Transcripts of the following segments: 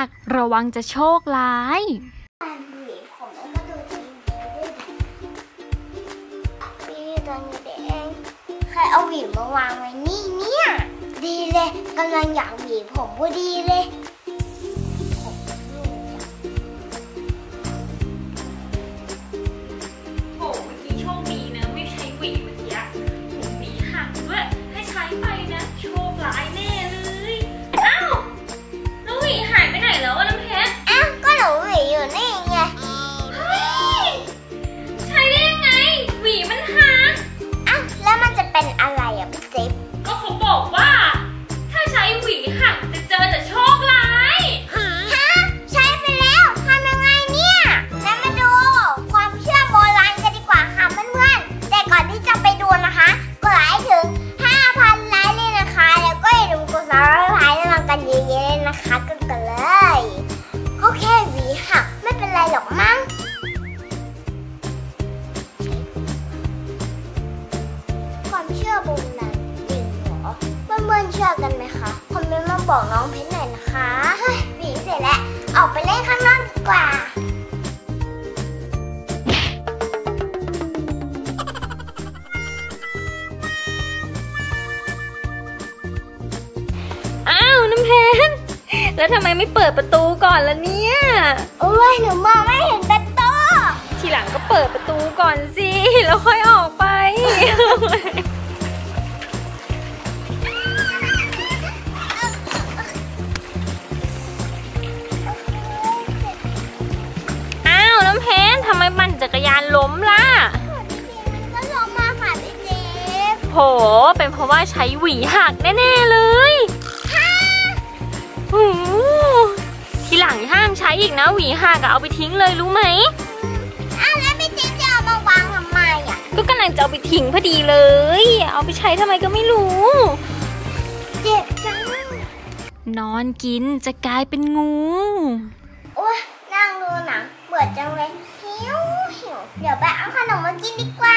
ัก ระวังจะโชคร้ายใครเอาหวีมาวางไว้นี่เนี่ย ดีเลยกำลังอยากหวีผมพอดีเลย คะกันกันเลยก็แค่หวีหักไม่เป็นไรหรอกมั้งความเชื่อโบราณจริงเหรอเพื่อนๆเชื่อกันไหมคะคอมเมนต์มาบอกน้องเพชรหน่อยนะคะเฮ้ยหวีเสร็จแล้วออกไปเล่นข้างนอกดีกว่า แล้วทำไมไม่เปิดประตูก่อนล่ะเนี่ย โอ้ยหนูมองไม่เห็นประตูทีหลังก็เปิดประตูก่อนสิ แล้วค่อยออกไป อ้าวน้ำเพชรทำไมปั่นจักรยานล้มล่ะก็ลงมาค่ะพี่เจฟโห เป็นเพราะว่าใช้หวีหักแน่ ๆ เลยหู ทีหลังห้ามใช้อีกนะหวีหักอะเอาไปทิ้งเลยรู้ไหมอ้าวแล้วพี่เจฟจะเอามาวางทำไมอะก็กำลังจะเอาไปทิ้งพอดีเลย เอาไปใช้ทำไมก็ไม่รู้ เจ็บจัง นอนกินจะกลายเป็นงู โอ้ยนั่งดูหนังเบื่อจังเลยหิวหิวเดี๋ยวไปเอาขนมมากินดีกว่า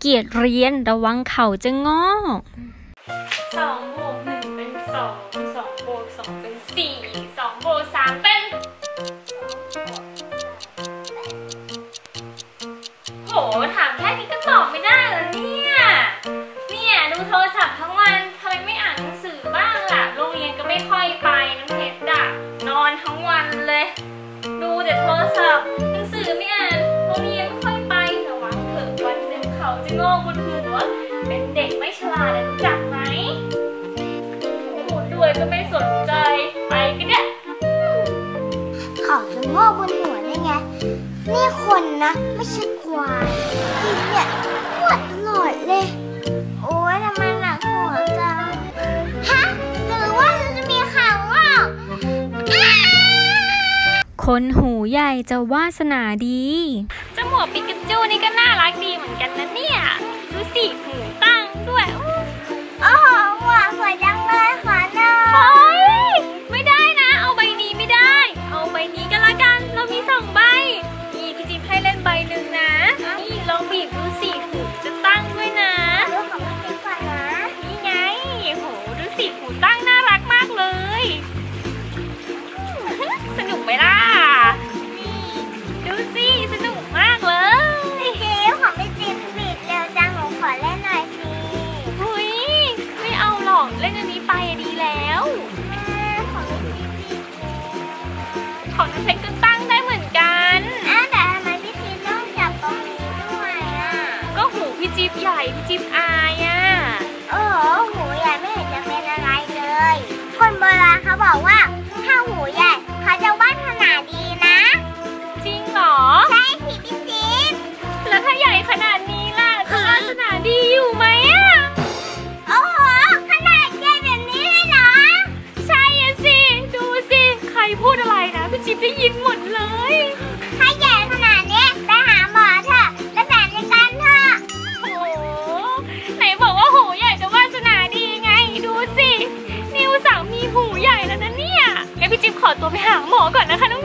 เกียจเรียนระวังเข่าจะงอกสองบวกหนึ่งเป็นสองสองบวกสองเป็นสี่สองบวกสามเป็น ก็ไม่สนใจ ไปก็ได้ขเขาจะงอกบนหัวได้ไง นี่คนนะ ไม่ใช่ควายกินเนี่ยปวดตลอดเลย โอ้ยทำไมหนักหัวจัง ฮะ หรือว่าเราจะมีข่าวงอกอ้าคนหูใหญ่จะวาสนาดีเจ้าหมวกปิกาจูนี่ก็น่ารักดีเหมือนกันนะเนี่ย ดูสิหูตั้งด้วยอู้โอ้ ของน้ำเพชรก็ตั้งได้เหมือนกัน อ้าวแต่ทำไมพี่จิ๊บต้องจับตรงนี้ด้วยอะ ก็หูพี่จิ๊บใหญ่พี่จิ๊บอายอะโอ้โหหูใหญ่ไม่เห็นจะเป็นอะไรเลย คนโบราณเขาบอกว่าถ้าหูใหญ่ ตัวไปหาหมอก่อนนะคะน้